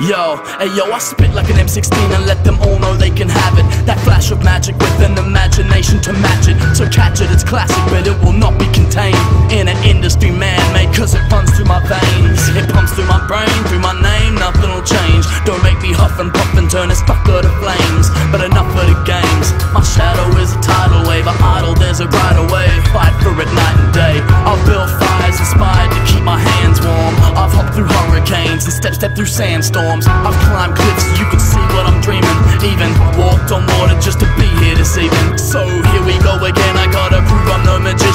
Yo, hey yo, I spit like an M16 and let them all know they can have it. That flash of magic with an imagination to match it. So catch it, it's classic, but it will not be contained in an industry man made, cause it runs through my veins. It pumps through my brain, through my name, nothing will change. Don't make me huff and puff and turn a fucker to flames. But enough and step step through sandstorms. I've climbed cliffs you can see what I'm dreaming. Even walked on water just to be here this evening. So here we go again. I gotta prove I'm no magician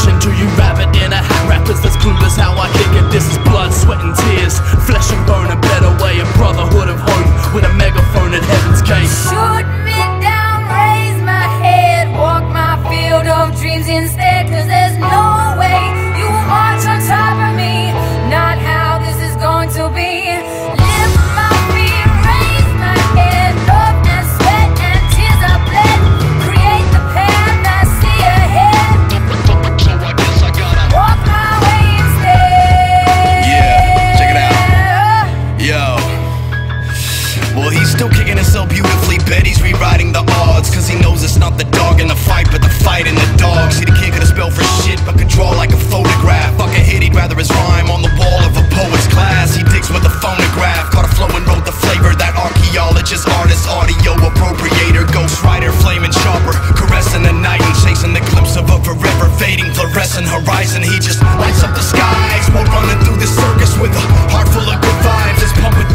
still kicking it so beautifully. Bet he's rewriting the odds. Cause he knows it's not the dog in the fight, but the fight in the dog. See, the kid could have spelled for shit, but could draw like a photograph. Fuck a hit, he'd rather his rhyme on the wall of a poet's class. He digs with a phonograph. Caught a flow and wrote the flavor. That archaeologist, artist, audio appropriator, ghostwriter, flaming sharper. Caressing the night and chasing the glimpse of a forever fading fluorescent horizon. He just lights up the skies while running through the circus with a heart full of good vibes. It's pumping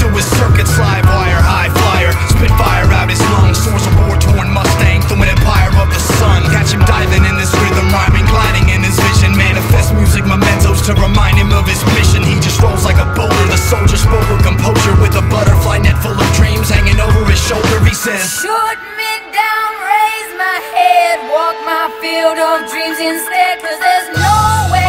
says. Shoot me down, raise my head, walk my field of dreams instead, cause there's no way